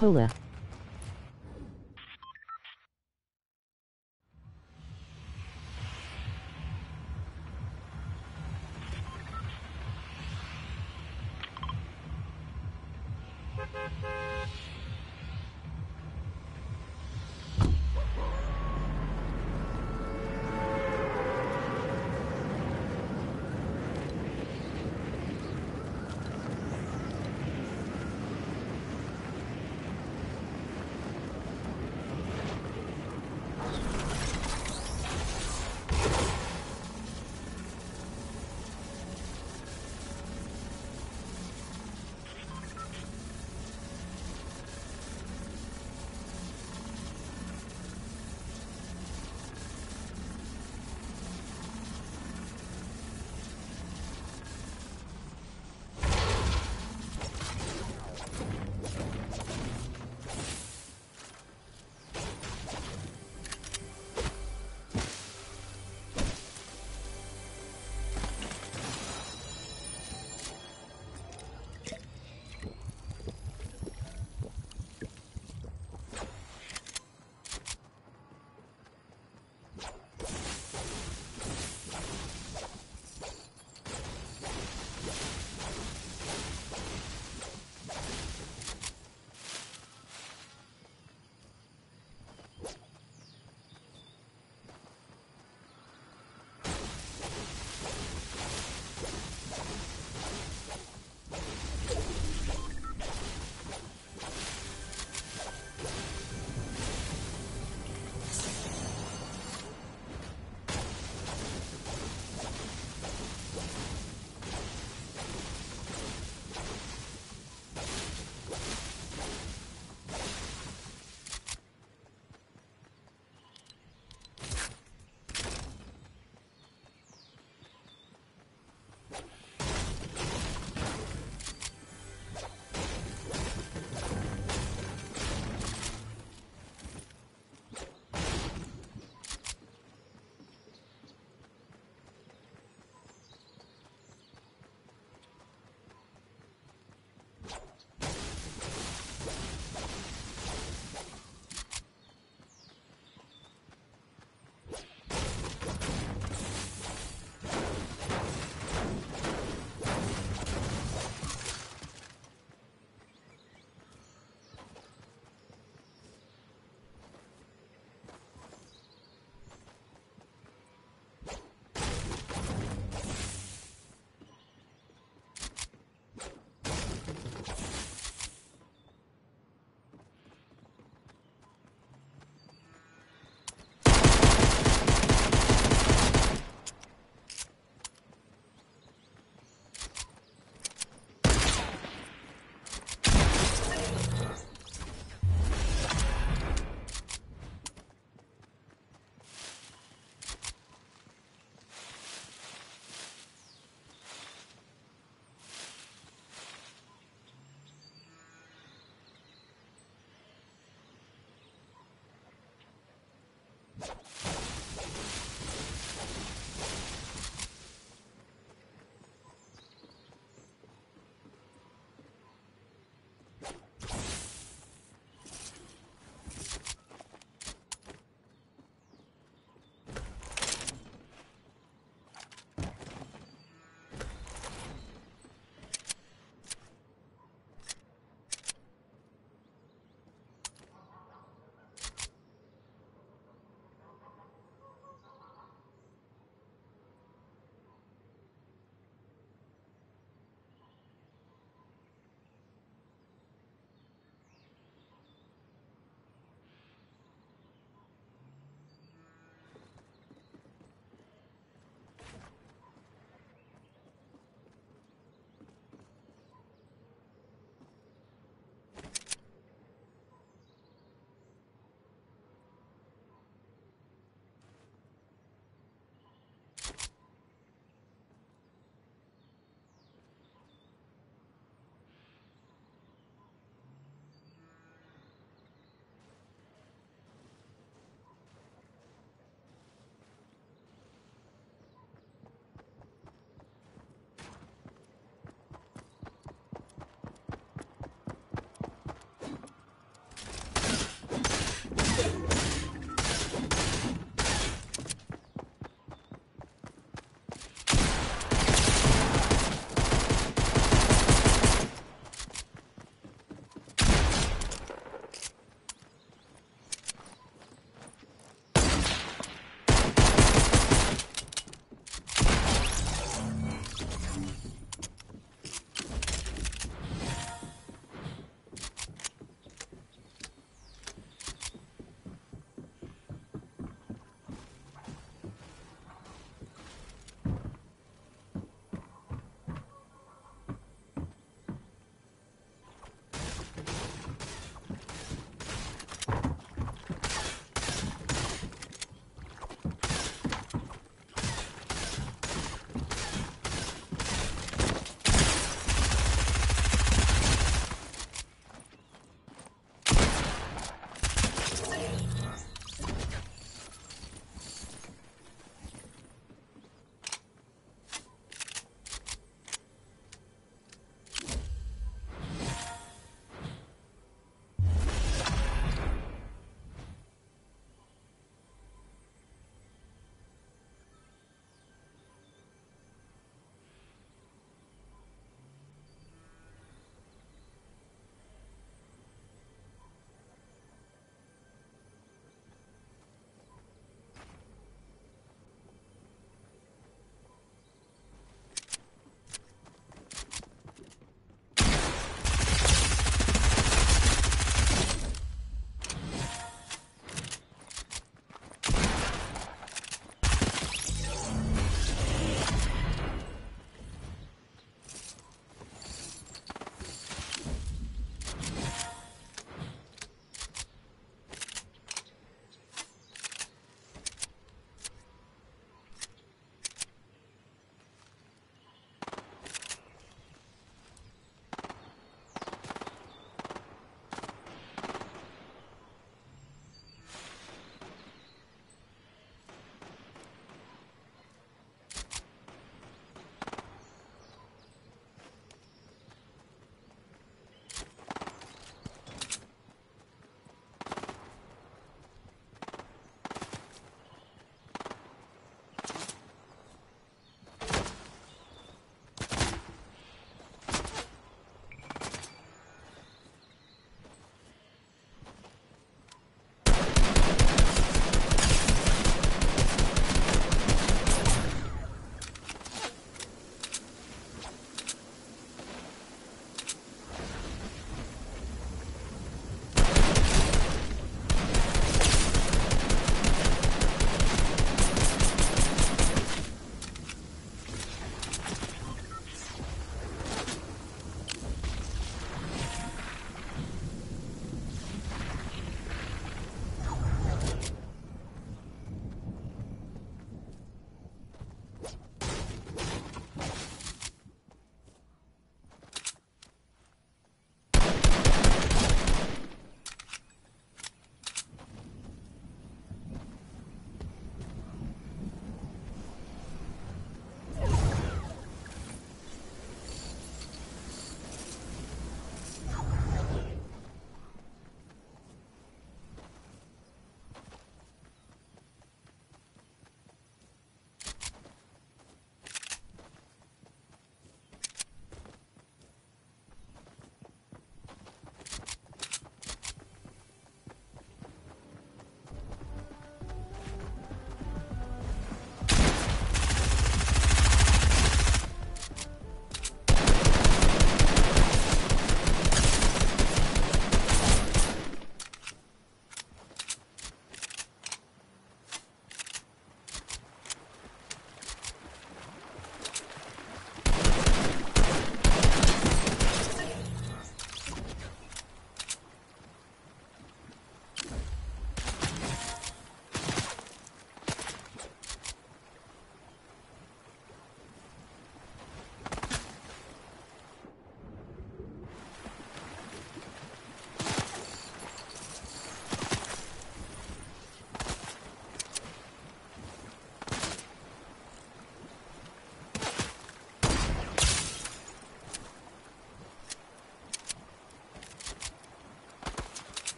Hola.